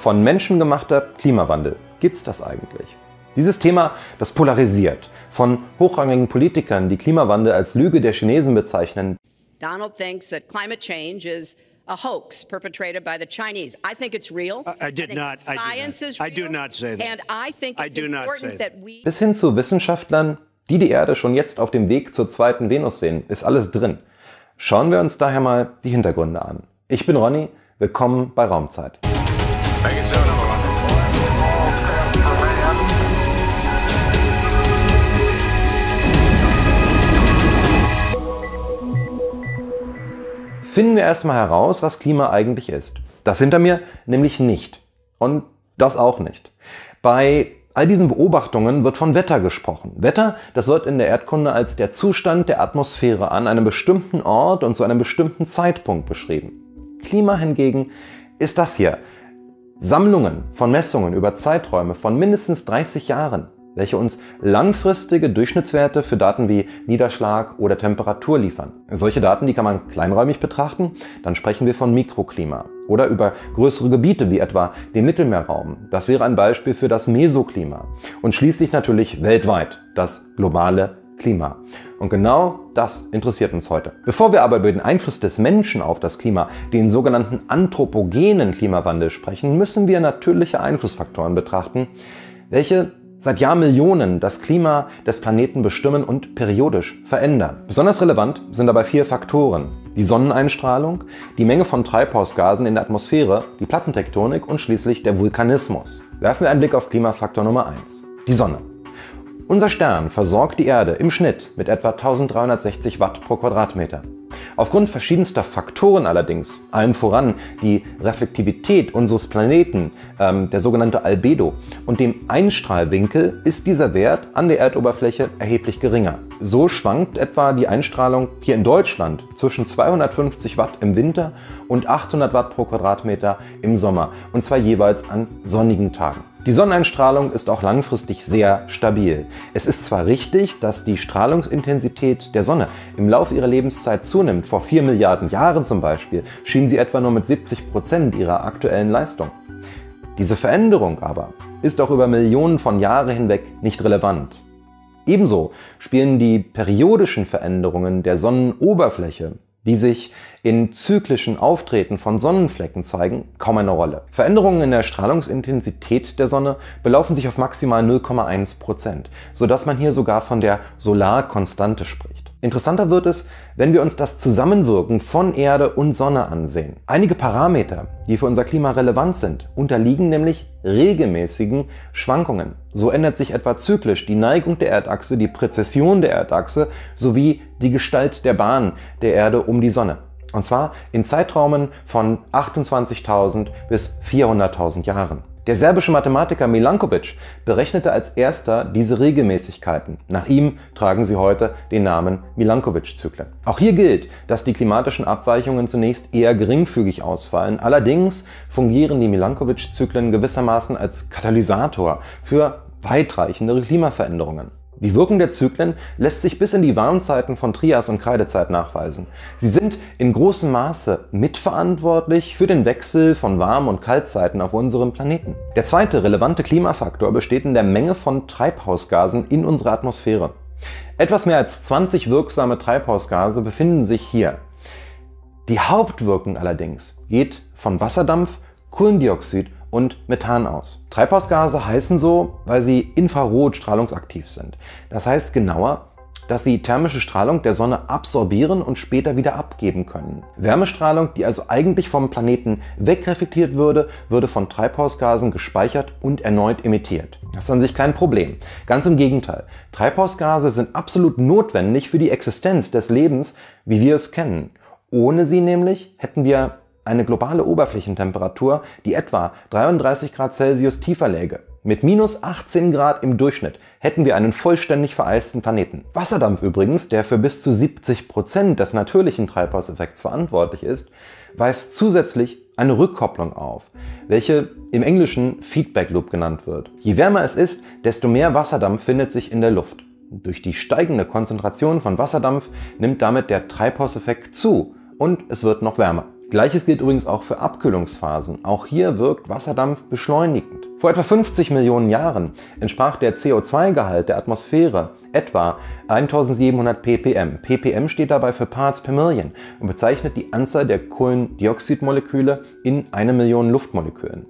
von Menschen gemachter Klimawandel. Gibt's das eigentlich? Dieses Thema, das polarisiert. Von hochrangigen Politikern, die Klimawandel als Lüge der Chinesen bezeichnen. Donald thinks that climate change is a hoax perpetrated by the Chinese. I think it's real. I, I did think not. I, Science did not. is I real. do not say that. And I think I it's do not important say that that. we Bis hin zu Wissenschaftlern, die die Erde schon jetzt auf dem Weg zur zweiten Venus sehen, ist alles drin. Schauen wir uns daher mal die Hintergründe an. Ich bin Ronny, willkommen bei Raumzeit. Finden wir erstmal heraus, was Klima eigentlich ist. Das hinter mir nämlich nicht. Und das auch nicht. Bei all diesen Beobachtungen wird von Wetter gesprochen. Wetter, das wird in der Erdkunde als der Zustand der Atmosphäre an einem bestimmten Ort und zu einem bestimmten Zeitpunkt beschrieben. Klima hingegen ist das hier. Sammlungen von Messungen über Zeiträume von mindestens 30 Jahren, welche uns langfristige Durchschnittswerte für Daten wie Niederschlag oder Temperatur liefern. Solche Daten, die kann man kleinräumig betrachten, dann sprechen wir von Mikroklima. Oder über größere Gebiete wie etwa den Mittelmeerraum. Das wäre ein Beispiel für das Mesoklima. Und schließlich natürlich weltweit das globale Klima. Und genau das interessiert uns heute. Bevor wir aber über den Einfluss des Menschen auf das Klima, den sogenannten anthropogenen Klimawandel sprechen, müssen wir natürliche Einflussfaktoren betrachten, welche seit Jahrmillionen das Klima des Planeten bestimmen und periodisch verändern. Besonders relevant sind dabei vier Faktoren. Die Sonneneinstrahlung, die Menge von Treibhausgasen in der Atmosphäre, die Plattentektonik und schließlich der Vulkanismus. Werfen wir einen Blick auf Klimafaktor Nummer 1, die Sonne. Unser Stern versorgt die Erde im Schnitt mit etwa 1360 Watt pro Quadratmeter. Aufgrund verschiedenster Faktoren allerdings, allen voran die Reflektivität unseres Planeten, ähm, der sogenannte Albedo, und dem Einstrahlwinkel, ist dieser Wert an der Erdoberfläche erheblich geringer. So schwankt etwa die Einstrahlung hier in Deutschland zwischen 250 Watt im Winter und 800 Watt pro Quadratmeter im Sommer, und zwar jeweils an sonnigen Tagen. Die Sonneneinstrahlung ist auch langfristig sehr stabil. Es ist zwar richtig, dass die Strahlungsintensität der Sonne im Laufe ihrer Lebenszeit zunimmt. Vor 4 Milliarden Jahren zum Beispiel schien sie etwa nur mit 70 Prozent ihrer aktuellen Leistung. Diese Veränderung aber ist auch über Millionen von Jahren hinweg nicht relevant. Ebenso spielen die periodischen Veränderungen der Sonnenoberfläche die sich in zyklischen Auftreten von Sonnenflecken zeigen, kaum eine Rolle. Veränderungen in der Strahlungsintensität der Sonne belaufen sich auf maximal 0,1 Prozent, sodass man hier sogar von der Solarkonstante spricht. Interessanter wird es, wenn wir uns das Zusammenwirken von Erde und Sonne ansehen. Einige Parameter, die für unser Klima relevant sind, unterliegen nämlich regelmäßigen Schwankungen. So ändert sich etwa zyklisch die Neigung der Erdachse, die Präzession der Erdachse sowie die Gestalt der Bahn der Erde um die Sonne. Und zwar in Zeitraumen von 28.000 bis 400.000 Jahren. Der serbische Mathematiker Milankovic berechnete als erster diese Regelmäßigkeiten. Nach ihm tragen sie heute den Namen Milankovic-Zyklen. Auch hier gilt, dass die klimatischen Abweichungen zunächst eher geringfügig ausfallen. Allerdings fungieren die Milankovic-Zyklen gewissermaßen als Katalysator für weitreichendere Klimaveränderungen. Die Wirkung der Zyklen lässt sich bis in die Warmzeiten von Trias und Kreidezeit nachweisen. Sie sind in großem Maße mitverantwortlich für den Wechsel von Warm- und Kaltzeiten auf unserem Planeten. Der zweite relevante Klimafaktor besteht in der Menge von Treibhausgasen in unserer Atmosphäre. Etwas mehr als 20 wirksame Treibhausgase befinden sich hier. Die Hauptwirkung allerdings geht von Wasserdampf, Kohlendioxid und Methan aus. Treibhausgase heißen so, weil sie infrarot strahlungsaktiv sind. Das heißt genauer, dass sie thermische Strahlung der Sonne absorbieren und später wieder abgeben können. Wärmestrahlung, die also eigentlich vom Planeten wegreflektiert würde, würde von Treibhausgasen gespeichert und erneut emittiert. Das ist an sich kein Problem. Ganz im Gegenteil. Treibhausgase sind absolut notwendig für die Existenz des Lebens, wie wir es kennen. Ohne sie nämlich hätten wir eine globale Oberflächentemperatur, die etwa 33 Grad Celsius tiefer läge. Mit minus 18 Grad im Durchschnitt hätten wir einen vollständig vereisten Planeten. Wasserdampf übrigens, der für bis zu 70 Prozent des natürlichen Treibhauseffekts verantwortlich ist, weist zusätzlich eine Rückkopplung auf, welche im Englischen Feedback Loop genannt wird. Je wärmer es ist, desto mehr Wasserdampf findet sich in der Luft. Durch die steigende Konzentration von Wasserdampf nimmt damit der Treibhauseffekt zu und es wird noch wärmer. Gleiches gilt übrigens auch für Abkühlungsphasen. Auch hier wirkt Wasserdampf beschleunigend. Vor etwa 50 Millionen Jahren entsprach der CO2-Gehalt der Atmosphäre etwa 1700 ppm. ppm steht dabei für Parts per Million und bezeichnet die Anzahl der Kohlendioxidmoleküle in eine Million Luftmolekülen.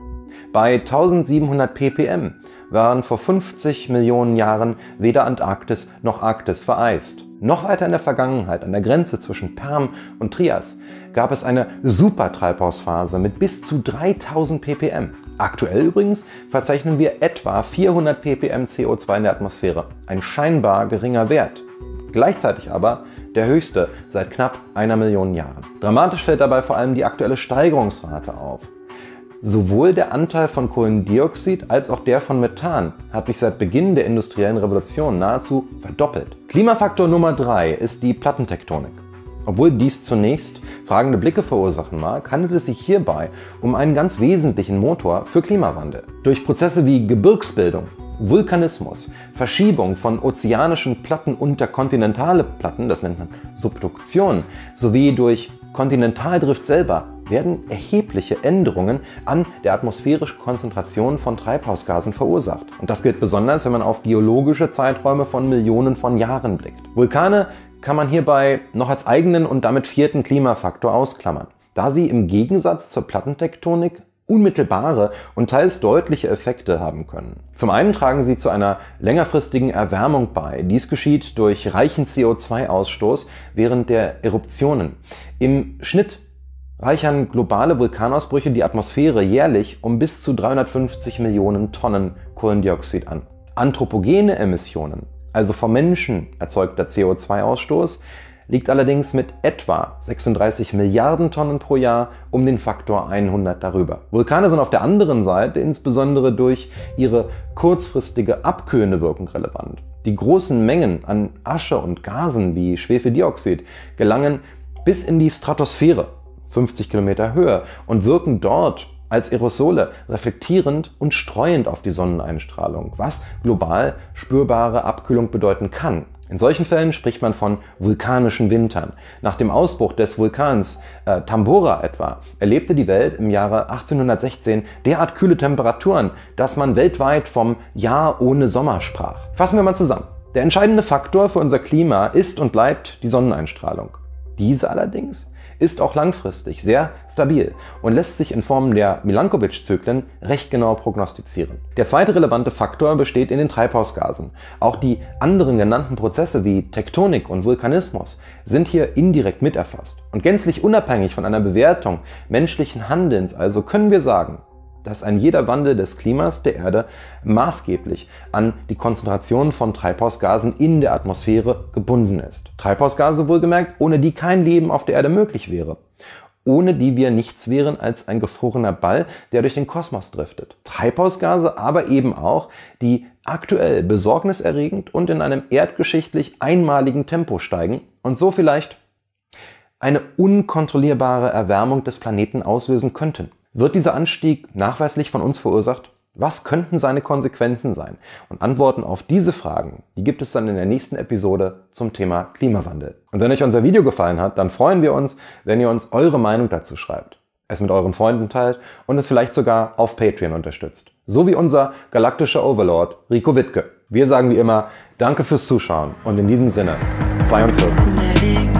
Bei 1700 ppm waren vor 50 Millionen Jahren weder Antarktis noch Arktis vereist. Noch weiter in der Vergangenheit, an der Grenze zwischen Perm und Trias, gab es eine Supertreibhausphase mit bis zu 3000 ppm. Aktuell übrigens verzeichnen wir etwa 400 ppm CO2 in der Atmosphäre, ein scheinbar geringer Wert. Gleichzeitig aber der höchste seit knapp einer Million Jahren. Dramatisch fällt dabei vor allem die aktuelle Steigerungsrate auf. Sowohl der Anteil von Kohlendioxid als auch der von Methan hat sich seit Beginn der industriellen Revolution nahezu verdoppelt. Klimafaktor Nummer 3 ist die Plattentektonik. Obwohl dies zunächst fragende Blicke verursachen mag, handelt es sich hierbei um einen ganz wesentlichen Motor für Klimawandel. Durch Prozesse wie Gebirgsbildung, Vulkanismus, Verschiebung von ozeanischen Platten unter kontinentale Platten, das nennt man Subduktion, sowie durch Kontinentaldrift selber werden erhebliche Änderungen an der atmosphärischen Konzentration von Treibhausgasen verursacht. Und das gilt besonders, wenn man auf geologische Zeiträume von Millionen von Jahren blickt. Vulkane kann man hierbei noch als eigenen und damit vierten Klimafaktor ausklammern, da sie im Gegensatz zur Plattentektonik unmittelbare und teils deutliche Effekte haben können. Zum einen tragen sie zu einer längerfristigen Erwärmung bei. Dies geschieht durch reichen CO2-Ausstoß während der Eruptionen. Im Schnitt reichern globale Vulkanausbrüche die Atmosphäre jährlich um bis zu 350 Millionen Tonnen Kohlendioxid an. Anthropogene Emissionen, also vom Menschen erzeugter CO2-Ausstoß, liegt allerdings mit etwa 36 Milliarden Tonnen pro Jahr um den Faktor 100 darüber. Vulkane sind auf der anderen Seite insbesondere durch ihre kurzfristige abkühlende Wirkung relevant. Die großen Mengen an Asche und Gasen wie Schwefeldioxid gelangen bis in die Stratosphäre 50 Kilometer Höhe und wirken dort als Aerosole reflektierend und streuend auf die Sonneneinstrahlung, was global spürbare Abkühlung bedeuten kann. In solchen Fällen spricht man von vulkanischen Wintern. Nach dem Ausbruch des Vulkans äh, Tambora etwa erlebte die Welt im Jahre 1816 derart kühle Temperaturen, dass man weltweit vom Jahr ohne Sommer sprach. Fassen wir mal zusammen. Der entscheidende Faktor für unser Klima ist und bleibt die Sonneneinstrahlung. Diese allerdings ist auch langfristig sehr stabil und lässt sich in Form der Milankovitch-Zyklen recht genau prognostizieren. Der zweite relevante Faktor besteht in den Treibhausgasen. Auch die anderen genannten Prozesse wie Tektonik und Vulkanismus sind hier indirekt miterfasst. Und gänzlich unabhängig von einer Bewertung menschlichen Handelns also können wir sagen, dass ein jeder Wandel des Klimas der Erde maßgeblich an die Konzentration von Treibhausgasen in der Atmosphäre gebunden ist. Treibhausgase wohlgemerkt, ohne die kein Leben auf der Erde möglich wäre. Ohne die wir nichts wären als ein gefrorener Ball, der durch den Kosmos driftet. Treibhausgase aber eben auch, die aktuell besorgniserregend und in einem erdgeschichtlich einmaligen Tempo steigen und so vielleicht eine unkontrollierbare Erwärmung des Planeten auslösen könnten. Wird dieser Anstieg nachweislich von uns verursacht? Was könnten seine Konsequenzen sein? Und Antworten auf diese Fragen, die gibt es dann in der nächsten Episode zum Thema Klimawandel. Und wenn euch unser Video gefallen hat, dann freuen wir uns, wenn ihr uns eure Meinung dazu schreibt, es mit euren Freunden teilt und es vielleicht sogar auf Patreon unterstützt. So wie unser galaktischer Overlord Rico Wittke. Wir sagen wie immer, danke fürs Zuschauen und in diesem Sinne 42.